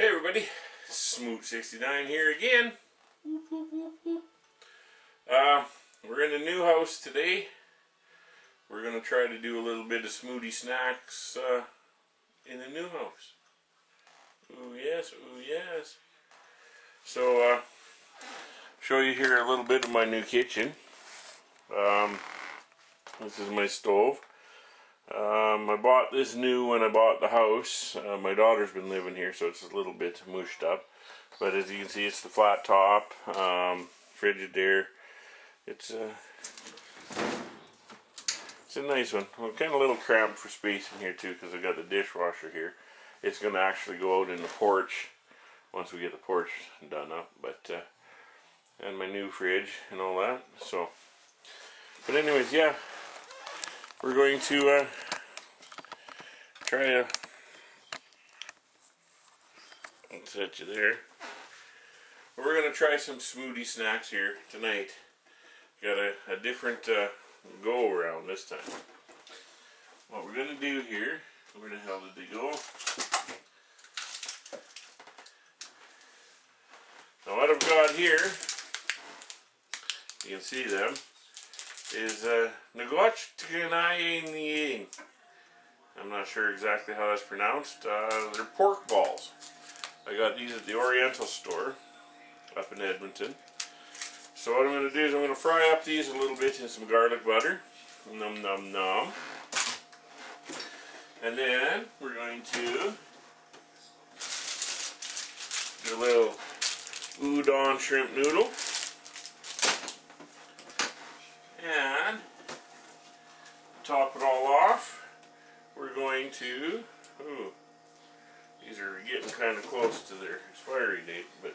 Hey everybody, Smoott69 here again. Uh, we're in a new house today. We're going to try to do a little bit of Smootty snacks uh, in the new house. Ooh yes, ooh yes. So, uh, show you here a little bit of my new kitchen. Um, this is my stove. Um, I bought this new when I bought the house. Uh, my daughter's been living here, so it's a little bit mushed up. But as you can see, it's the flat top, um, Frigidaire. It's a, it's a nice one. Well, kind of a little cramped for space in here too, because I've got the dishwasher here. It's going to actually go out in the porch once we get the porch done up. But uh, and my new fridge and all that. So, but anyways, yeah, we're going to uh, try to set you there. We're going to try some Smootty snacks here tonight. Got a, a different uh, go around this time. What we're going to do here, where the hell did they go? Now what I've got here, you can see them, is uh, Nagotchkanayin. I'm not sure exactly how that's pronounced. Uh, they're pork balls. I got these at the Oriental store up in Edmonton. So what I'm going to do is I'm going to fry up these a little bit in some garlic butter. Num num num. And then we're going to do a little udon shrimp noodle. And top it all off, we're going to, ooh, these are getting kind of close to their expiry date, but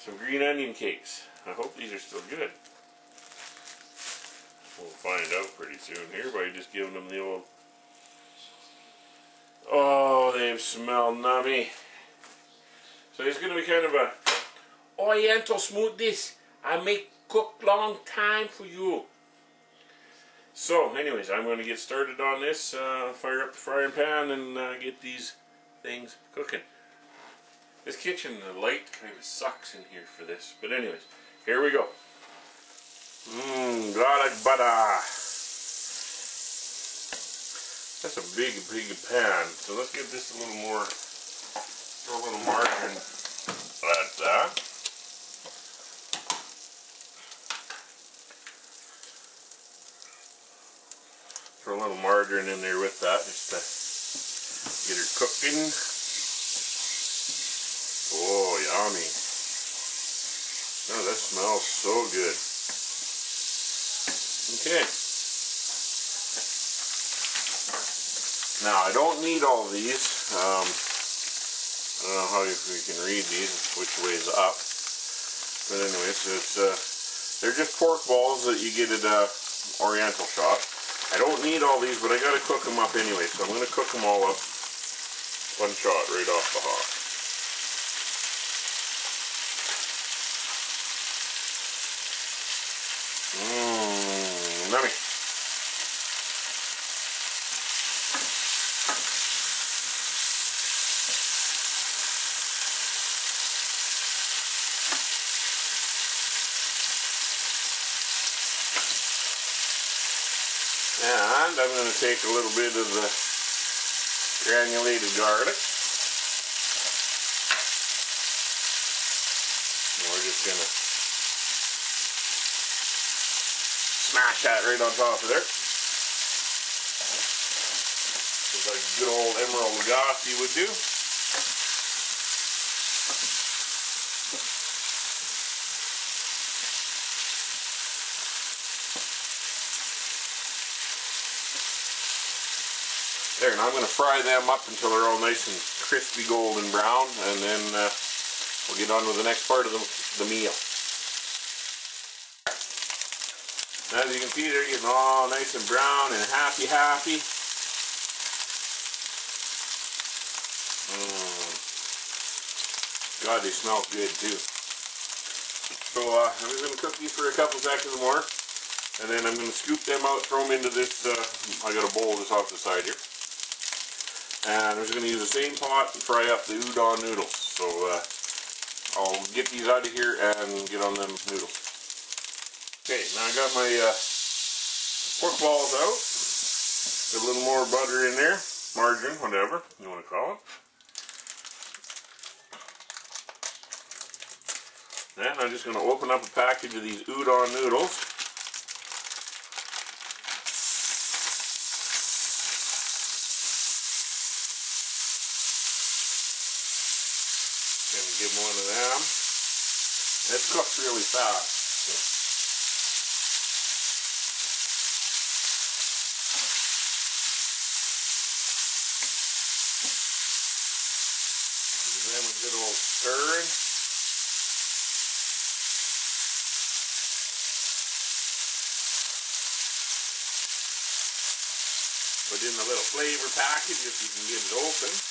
some green onion cakes. I hope these are still good. We'll find out pretty soon here by just giving them the old, oh, they smell nummy. So it's going to be kind of a oriental smoothies. I make cook long time for you. So, anyways, I'm going to get started on this, uh, fire up the frying pan and uh, get these things cooking. This kitchen, the light kind of sucks in here for this. But anyways, here we go. Mmm, garlic butter. That's a big, big pan. So let's get this a little more, throw a little margarine like that. Throw in there with that just to get her cooking. Oh, yummy. Oh, that smells so good. Okay. Now, I don't need all these. Um, I don't know how you, you can read these, which way's up. But anyways, it's, uh, they're just pork balls that you get at a Oriental shop. I don't need all these, but I gotta cook them up anyway, so I'm gonna cook them all up one shot right off the hop. Mmm, yummy. And I'm going to take a little bit of the granulated garlic. And we're just going to smash that right on top of there. Just like good old Emeril Lagasse would do. There, and I'm going to fry them up until they're all nice and crispy golden brown, and then uh, we'll get on with the next part of the, the meal. As you can see, they're getting all nice and brown and happy, happy. Mm. God, they smell good too. So uh, I'm just going to cook these for a couple seconds more, and then I'm going to scoop them out, throw them into this. Uh, I got a bowl just off the side here. And I'm just going to use the same pot and fry up the udon noodles. So uh, I'll get these out of here and get on them noodles. Okay, now I got my uh, pork balls out. Get a little more butter in there, margarine, whatever you want to call it. Then I'm just going to open up a package of these udon noodles. Gonna give one of them. Really fast. Give them a good old stirring. Put in the little flavor package if you can get it open.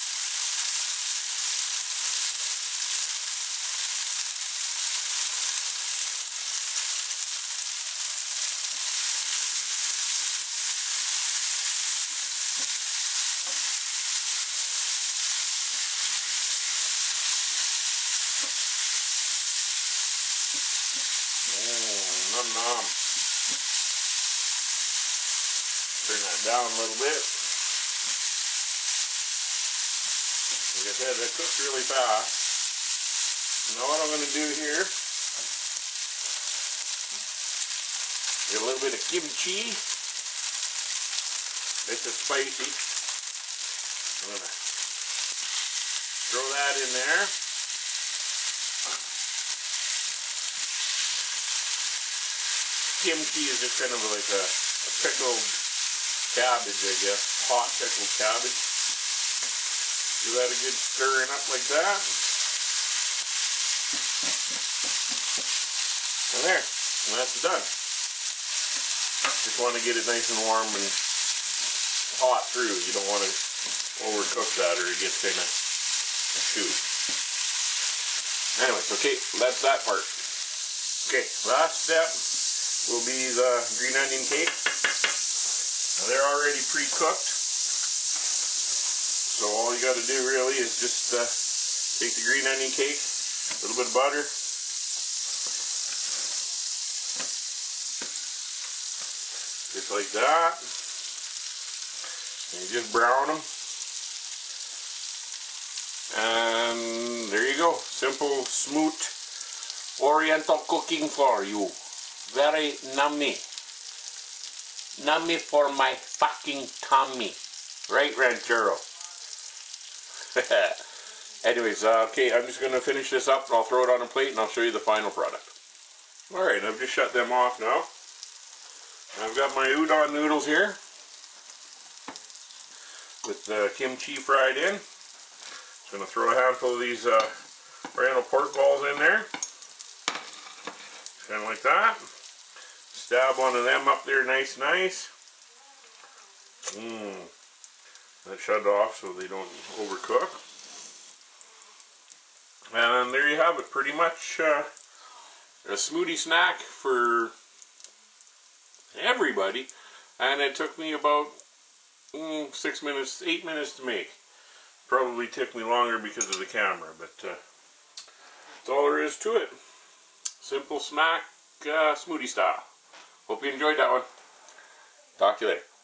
Num. Turn that down a little bit. Like I said, that cooks really fast. Now what I'm going to do here, get a little bit of kimchi. This is spicy. I'm going to throw that in there. Kimchi is just kind of like a, a pickled cabbage, I guess. Hot pickled cabbage. Give that a good stirring up like that. And there. And that's done. Just want to get it nice and warm and hot through. You don't want to overcook that or it gets kind of chewy. Anyways, okay, that's that part. Okay, last step will be the green onion cake. Now they're already pre-cooked. So all you got to do really is just uh, take the green onion cake, a little bit of butter, just like that. And you just brown them. And there you go. Simple, smooth oriental cooking for you. Very nummy. Nummy for my fucking tummy. Right, Ranchero? Anyways, uh, okay, I'm just going to finish this up and I'll throw it on a plate and I'll show you the final product. Alright, I've just shut them off now. I've got my udon noodles here with the kimchi fried in. Just going to throw a handful of these uh, oriental pork balls in there. Kind of like that. Stab one of them up there nice, nice. Mmm. That shut off so they don't overcook. And there you have it. Pretty much uh, a Smootty snack for everybody. And it took me about mm, six minutes, eight minutes to make. Probably took me longer because of the camera, but uh, that's all there is to it. Simple snack, uh, Smootty style. Hope you enjoyed that one. Talk to you later.